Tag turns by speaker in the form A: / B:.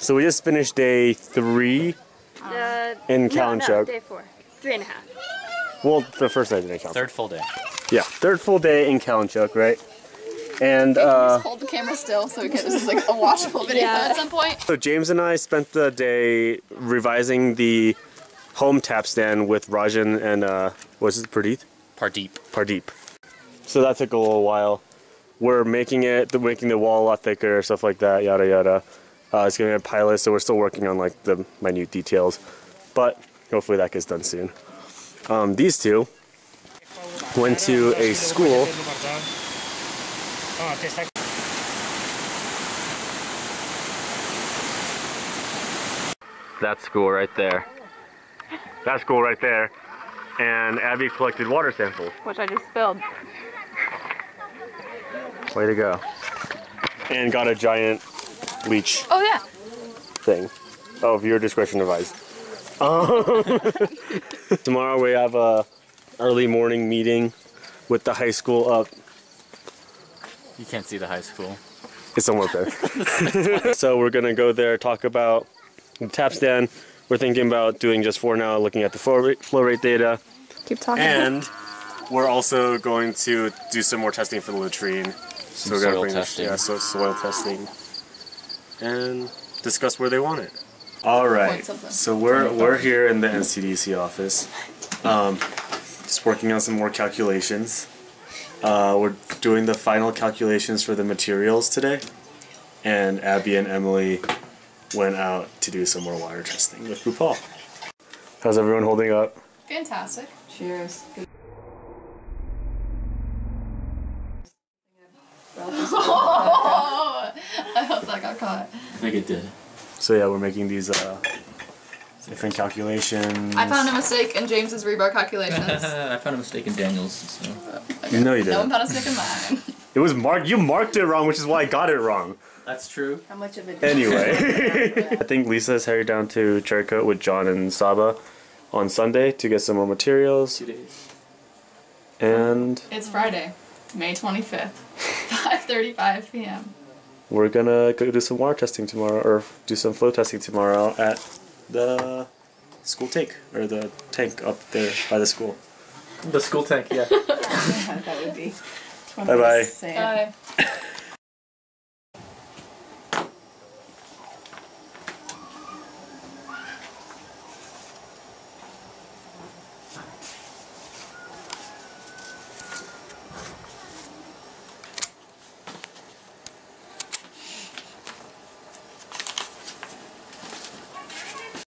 A: So we just finished day three
B: Uh,
A: in
B: no, no, day four. Three and a half.
A: Well, the first night didn't count.
C: Third full day.
A: Yeah, third full day in Kalinchuk, right? And uh,
D: Just hold the camera still so we can. This is like a watchable video
B: Yeah.
D: at some point.
A: so James and I spent the day revising the home tap stand with Rajan and uh, was it Pradeep?
C: Pardeep.
A: Pardeep. So that took a little while. We're making it, making the wall a lot thicker, stuff like that, yada yada. Uh, it's gonna be a pilot, so we're still working on like the minute details, but hopefully that gets done soon. Um, these two went to a school. That school right there. That school right there. And Abby collected water samples.
D: Which I just spilled.
A: Way to go. And got a giant leech
D: Oh yeah.
A: thing. Oh, your discretion advised. Um, tomorrow we have a early morning meeting with the high school up.
C: You can't see the high school.
A: It's somewhere up there. so we're gonna go there, talk about the tap stand. We're thinking about doing just for now, looking at the flow rate, flow rate data.
D: Keep talking.
A: And we're also going to do some more testing for the latrine.
C: Some
A: we're gonna
C: soil
A: bring the-
C: testing.
A: yeah, so soil testing, and discuss where they want it. All right. So we're we're here in the NCDC office, um, just working on some more calculations. Uh, we're doing the final calculations for the materials today, and Abby and Emily went out to do some more water testing with Bhupal. How's everyone holding up?
D: Fantastic. Cheers. Oh, I hope that got caught.
C: I think it did.
A: So yeah, we're making these uh, different calculations.
D: I found a mistake in James's rebar calculations.
C: I found a mistake in Daniel's. So.
A: No, you didn't.
D: no one found a mistake in mine.
A: It was marked. You marked it wrong, which is why I got it wrong.
C: That's true.
D: How much of it?
A: Anyway, I think Lisa's headed down to Charikot with John and Saba on Sunday to get some more materials.
C: Two days.
A: And
D: It's Friday, May 25th, 5:35 p.m.
A: we're gonna go do some water testing tomorrow, or do some flow testing tomorrow at the school tank, or the tank up there by the school.
C: The school tank, yeah.
E: that would be.
A: Bye bye.
D: Bye.